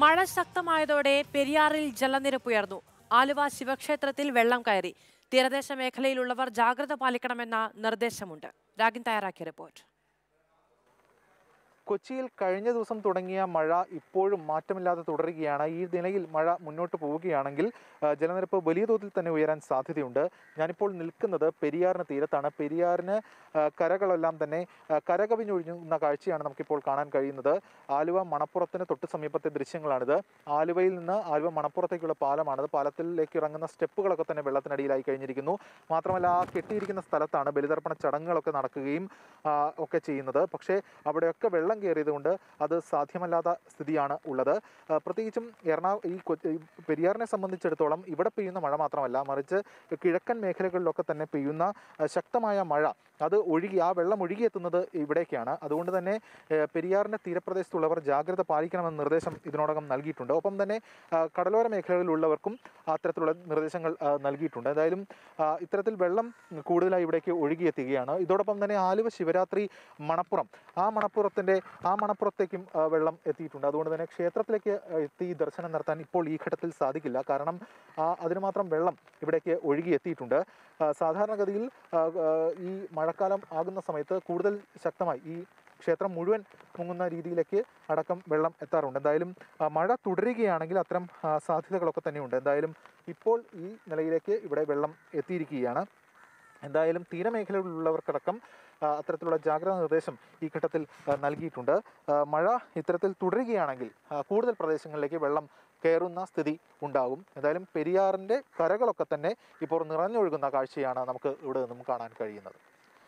മഴ ശക്തമായതോടെ പെരിയാറിൽ ജലനിരപ്പ് ഉയർന്നു. ആലുവ ശിവക്ഷേത്രത്തിൽ വെള്ളം കയറി. തീരദേശ മേഖലയിലുള്ളവർ ജാഗ്രത പാലിക്കണമെന്ന നിർദ്ദേശമുണ്ട്. രാഗിൻ തയ്യാറാക്കിയ റിപ്പോർട്ട്. കൊച്ചിയിൽ കഴിഞ്ഞ ദിവസം തുടങ്ങിയ മഴ ഇപ്പോഴും മാറ്റമില്ലാതെ തുടരുകയാണ്. ഈ നിലയിൽ മഴ മുന്നോട്ട് പോവുകയാണെങ്കിൽ ജലനിരപ്പ് വലിയ തോതിൽ തന്നെ ഉയരാൻ സാധ്യതയുണ്ട്. ഞാനിപ്പോൾ നിൽക്കുന്നത് പെരിയാറിന് തീരത്താണ്. പെരിയാറിന് കരകളെല്ലാം തന്നെ കരകവിഞ്ഞൊഴിഞ്ഞുന്ന കാഴ്ചയാണ് നമുക്കിപ്പോൾ കാണാൻ കഴിയുന്നത്. ആലുവ മണപ്പുറത്തിന് തൊട്ട് സമീപത്തെ ദൃശ്യങ്ങളാണിത്. ആലുവയിൽ നിന്ന് ആലുവ മണപ്പുറത്തേക്കുള്ള പാലമാണിത്. പാലത്തിലേക്ക് ഇറങ്ങുന്ന സ്റ്റെപ്പുകളൊക്കെ തന്നെ വെള്ളത്തിനടിയിലായി കഴിഞ്ഞിരിക്കുന്നു. മാത്രമല്ല ആ കെട്ടിയിരിക്കുന്ന സ്ഥലത്താണ് ബലിതർപ്പണ ചടങ്ങുകളൊക്കെ നടക്കുകയും ഒക്കെ ചെയ്യുന്നത്. പക്ഷേ അവിടെയൊക്കെ വെള്ളം കയറിയതുകൊണ്ട് അത് സാധ്യമല്ലാത്ത സ്ഥിതിയാണ് ഉള്ളത്. പ്രത്യേകിച്ചും എറണാകുളം ഈ പെരിയാറിനെ സംബന്ധിച്ചിടത്തോളം ഇവിടെ പെയ്യുന്ന മഴ മാത്രമല്ല മറിച്ച് കിഴക്കൻ മേഖലകളിലൊക്കെ തന്നെ പെയ്യുന്ന ശക്തമായ മഴ അത് ഒഴുകി ആ വെള്ളം ഒഴുകിയെത്തുന്നത് ഇവിടേക്കാണ്. അതുകൊണ്ട് തന്നെ പെരിയാറിന്റെ തീരപ്രദേശത്തുള്ളവർ ജാഗ്രത പാലിക്കണമെന്ന നിർദ്ദേശം ഇതിനോടകം നൽകിയിട്ടുണ്ട്. ഒപ്പം തന്നെ കടലോര മേഖലകളിലുള്ളവർക്കും അത്തരത്തിലുള്ള നിർദ്ദേശങ്ങൾ നൽകിയിട്ടുണ്ട്. എന്തായാലും ഇത്തരത്തിൽ വെള്ളം കൂടുതലായി ഇവിടേക്ക് ഒഴുകിയെത്തുകയാണ് ഇതോടൊപ്പം തന്നെ ആലുവ ശിവരാത്രി മണപ്പുറം. ആ മണപ്പുറത്തിന്റെ ആ മണപ്പുറത്തേക്കും വെള്ളം എത്തിയിട്ടുണ്ട്. അതുകൊണ്ട് തന്നെ ക്ഷേത്രത്തിലേക്ക് എത്തി ദർശനം നടത്താൻ ഇപ്പോൾ ഈ ഘട്ടത്തിൽ സാധിക്കില്ല. കാരണം അതിനുമാത്രം അതിന് മാത്രം വെള്ളം ഇവിടേക്ക് ഒഴുകിയെത്തിയിട്ടുണ്ട്. സാധാരണഗതിയിൽ ഈ മഴ മഴക്കാലം ആകുന്ന സമയത്ത് കൂടുതൽ ശക്തമായി ഈ ക്ഷേത്രം മുഴുവൻ മുങ്ങുന്ന രീതിയിലേക്ക് അടക്കം വെള്ളം എത്താറുണ്ട്. എന്തായാലും മഴ തുടരുകയാണെങ്കിൽ അത്തരം സാധ്യതകളൊക്കെ തന്നെയുണ്ട്. എന്തായാലും ഇപ്പോൾ ഈ നിലയിലേക്ക് ഇവിടെ വെള്ളം എത്തിയിരിക്കുകയാണ്. എന്തായാലും തീരമേഖലകളിലുള്ളവർക്കടക്കം ആ, അത്തരത്തിലുള്ള ജാഗ്രതാ നിർദ്ദേശം ഈ ഘട്ടത്തിൽ നൽകിയിട്ടുണ്ട്. മഴ ഇത്തരത്തിൽ തുടരുകയാണെങ്കിൽ കൂടുതൽ പ്രദേശങ്ങളിലേക്ക് വെള്ളം കയറുന്ന സ്ഥിതി ഉണ്ടാകും. എന്തായാലും പെരിയാറിന്റെ കരകളൊക്കെ തന്നെ ഇപ്പോൾ നിറഞ്ഞൊഴുകുന്ന കാഴ്ചയാണ് നമുക്ക് ഇവിടെ നിന്നും കാണാൻ കഴിയുന്നത്.